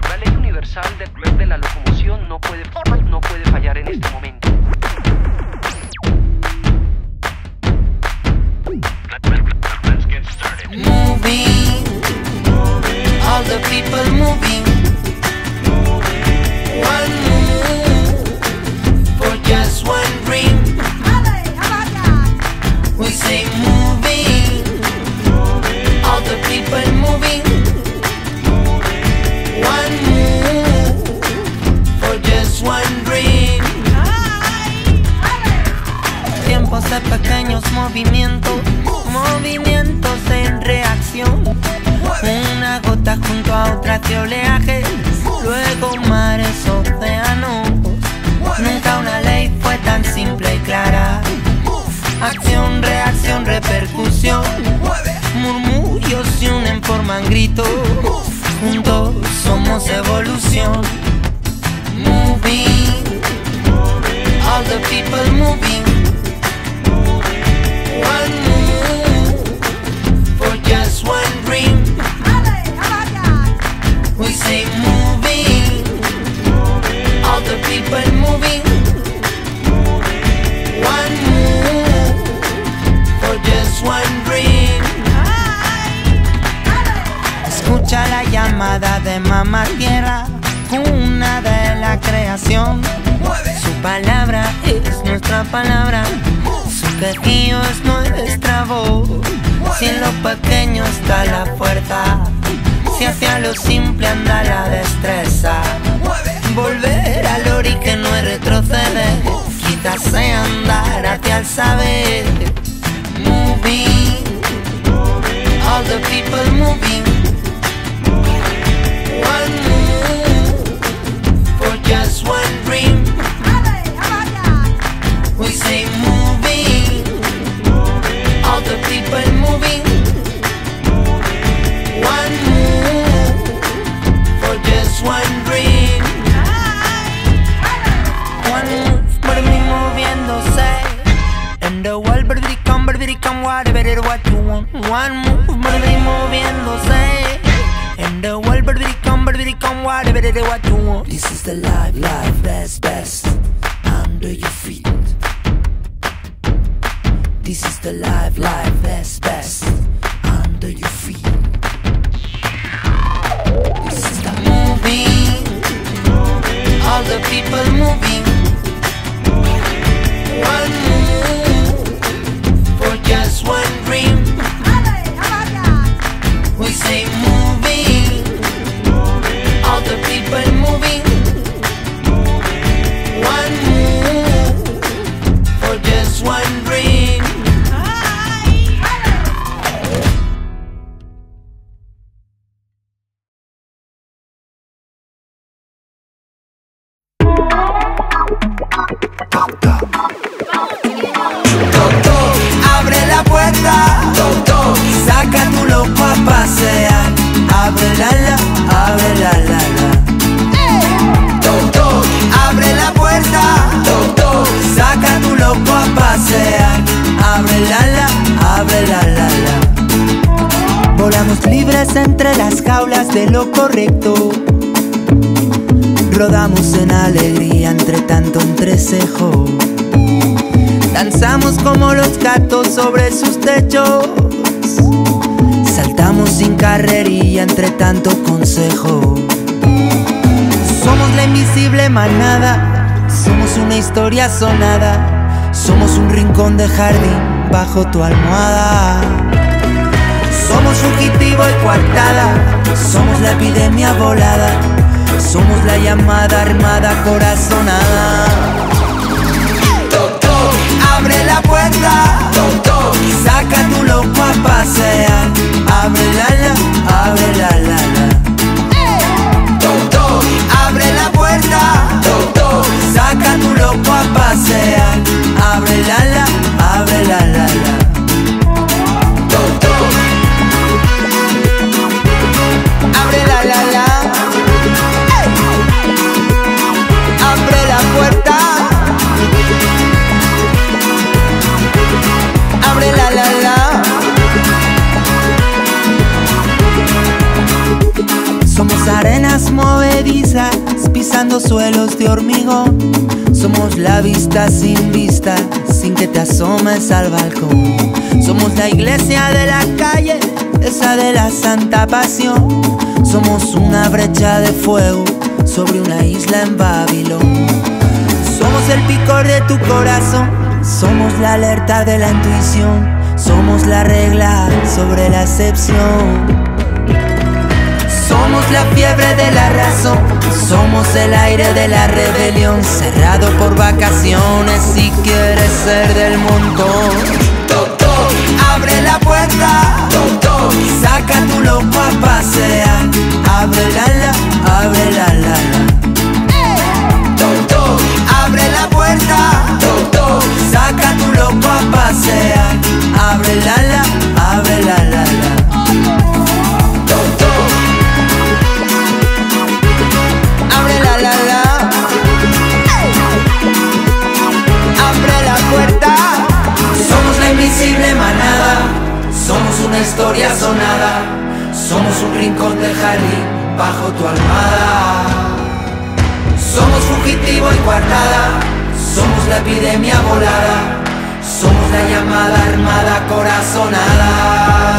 La ley universal de, de la locomoción no puede, no puede fallar en este momento. De pequeños movimientos, movimientos en reacción. Una gota junto a otra que oleajes, luego mares, océanos. Nunca una ley fue tan simple y clara. Acción, reacción, repercusión. Murmullos se unen, forman gritos. Juntos somos evolución. All the people moving. One move for just one dream. Escucha la llamada de mamá tierra, una de la creación. Su palabra es nuestra palabra, su quejío es nuestra voz. Si en lo pequeño está la fuerza, si hacia lo simple anda la destreza. Volver al ori que no es retroceder, quizás andar hacia el saber. It come, but it come, whatever it what you want. One move, but me moviéndose. And the world, but it come, but it come, whatever it what you want. This is the life, life, best, best. Under your feet. This is the life, life, best, best. Under your feet. This is the moving. All the people moving. Volamos libres entre las jaulas de lo correcto. Rodamos en alegría entre tanto entrecejo. Danzamos como los gatos sobre sus techos. Saltamos sin carrería entre tanto consejo. Somos la invisible manada. Somos una historia sonada. Somos un rincón de jardín bajo tu almohada. Somos fugitivo y coartada. Somos la epidemia volada. Somos la llamada armada corazonada. Toc, toc, abre la puerta. Toc, toc, saca tu loco a pasear. Abre la la, abre la la la. Abre la puerta. Toc, toc, saca tu loco a pasear. Pisando suelos de hormigón. Somos la vista sin vista, sin que te asomes al balcón. Somos la iglesia de la calle, esa de la santa pasión. Somos una brecha de fuego sobre una isla en Babilón. Somos el picor de tu corazón, somos la alerta de la intuición, somos la regla sobre la excepción. La fiebre de la razón, somos el aire de la rebelión, cerrado por vacaciones si quieres ser del montón. Toc, abre la puerta, Somos una historia sonada. Somos un rincón del jardín bajo tu almada. Somos fugitivo y guardada. Somos la epidemia volada. Somos la llamada armada corazonada.